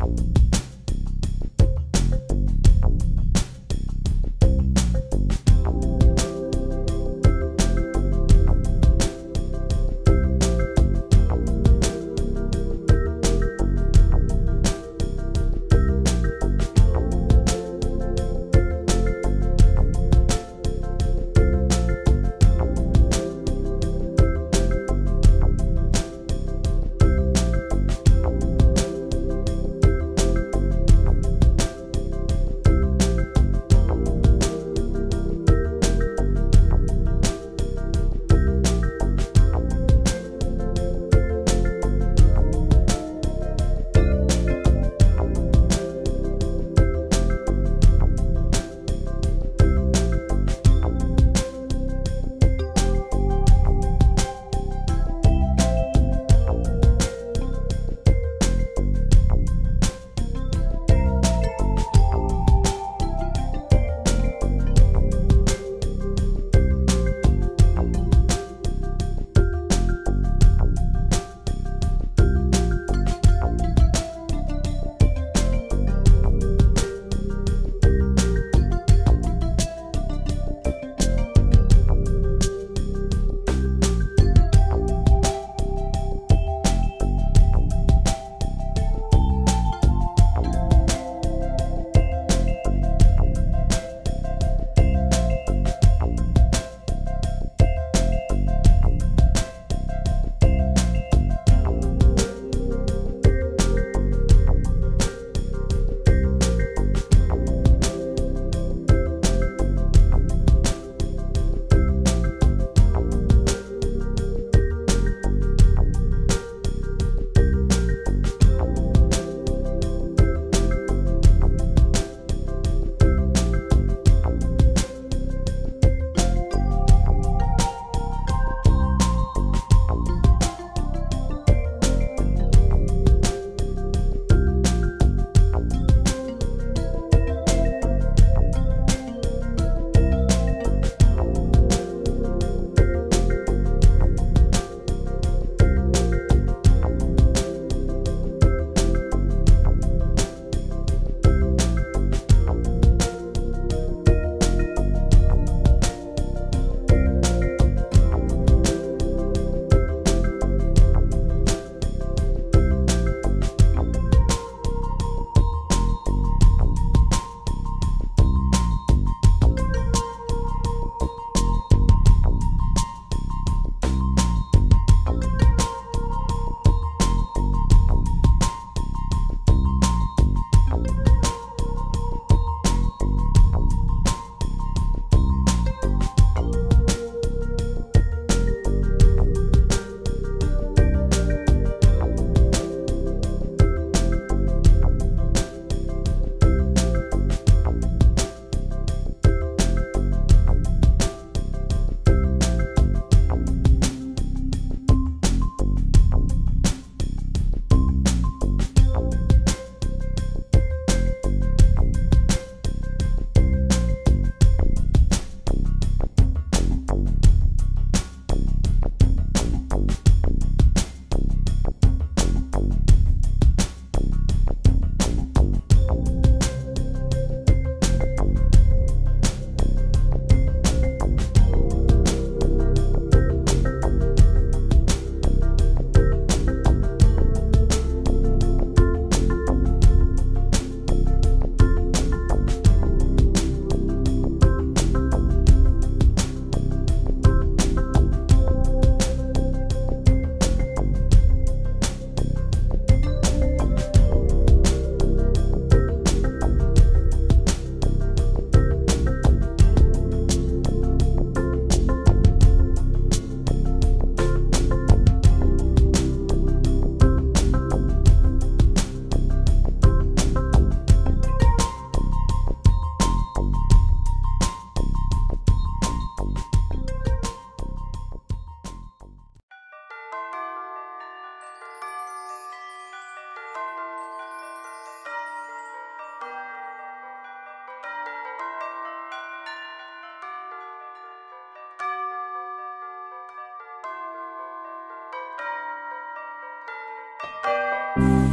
Bye. You